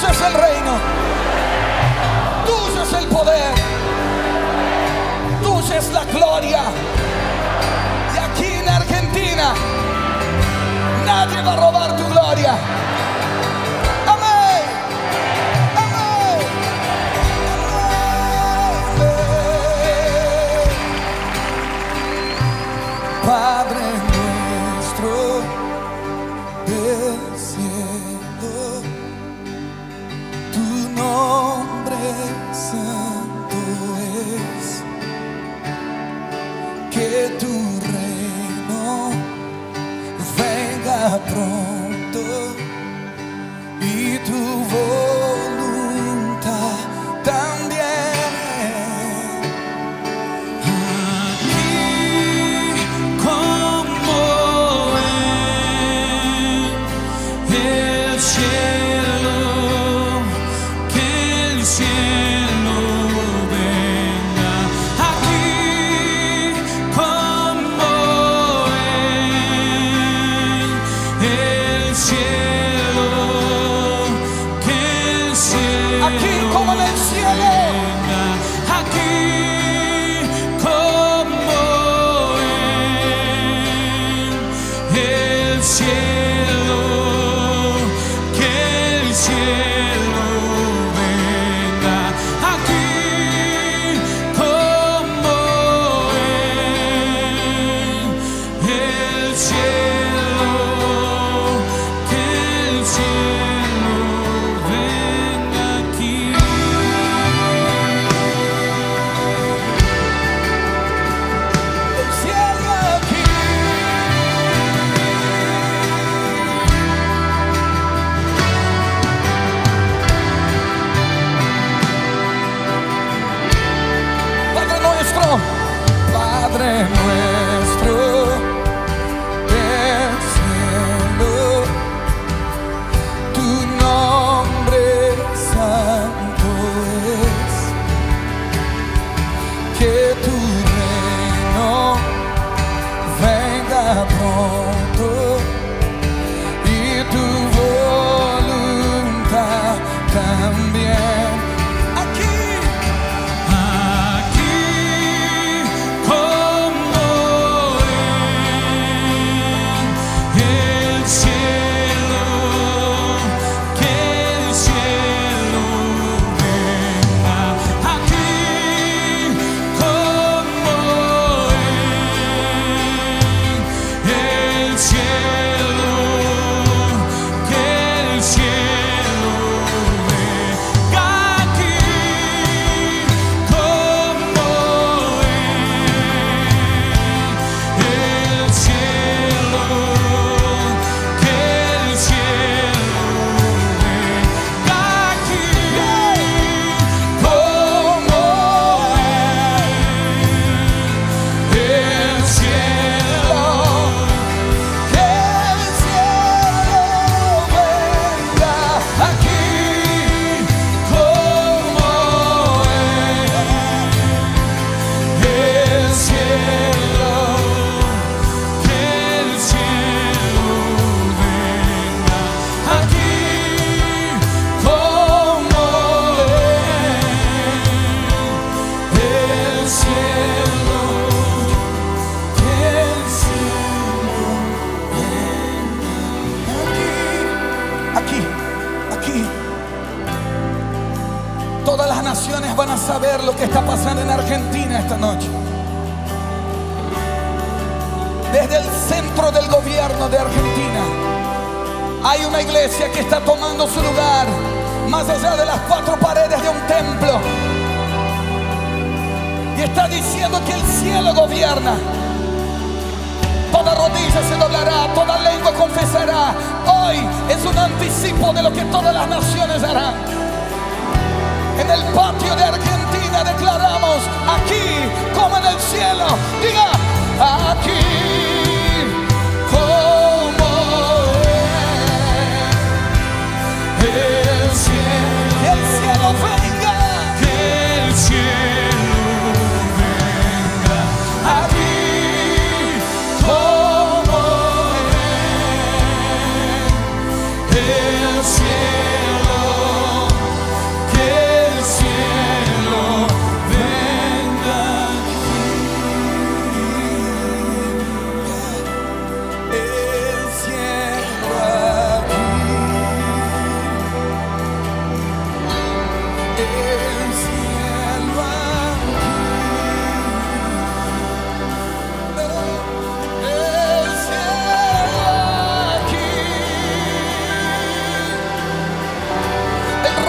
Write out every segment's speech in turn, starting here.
Tuyo es el reino. Tuyo es el poder. Tuya es la gloria. Y aquí en Argentina nadie va a robar tu gloria. tron. Como en el cielo. Aquí lo que está pasando en Argentina esta noche. Desde el centro del gobierno de Argentina hay una iglesia que está tomando su lugar más allá de las cuatro paredes de un templo. Y está diciendo que el cielo gobierna. Toda rodilla se doblará, toda lengua confesará. Hoy es un anticipo de lo que todas las naciones harán.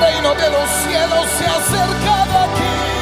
reino de los cielos se ha acercado a ti.